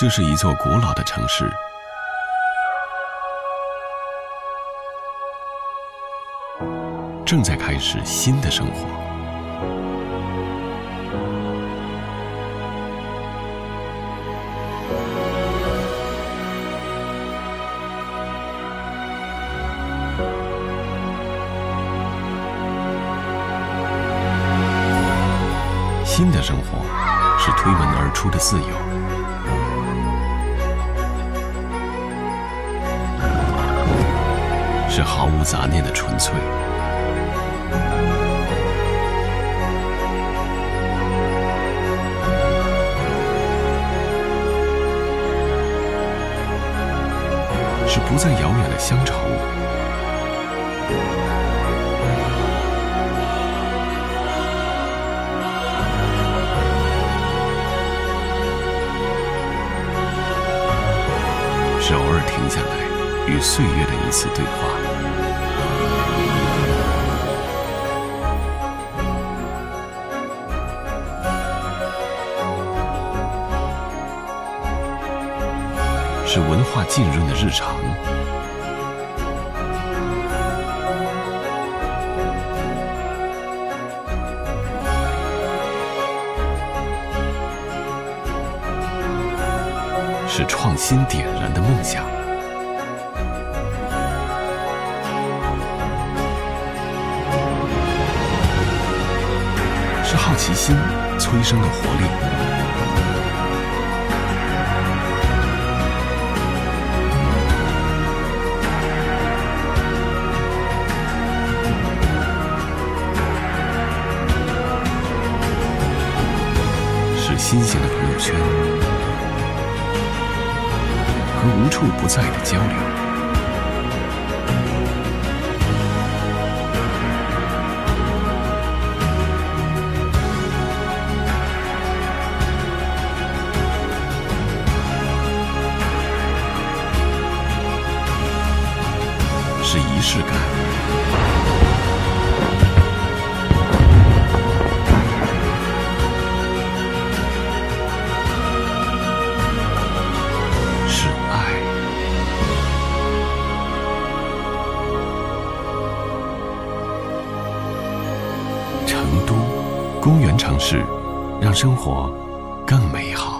这是一座古老的城市，正在开始新的生活。新的生活是推门而出的自由。是毫无杂念的纯粹，是不再遥远的乡愁，是偶尔停下来。与岁月的一次对话，是文化浸润的日常，是创新点燃的梦想。好奇心催生的活力，是新鲜的朋友圈和无处不在的交流。是仪式感，是爱。成都，公园城市，让生活更美好。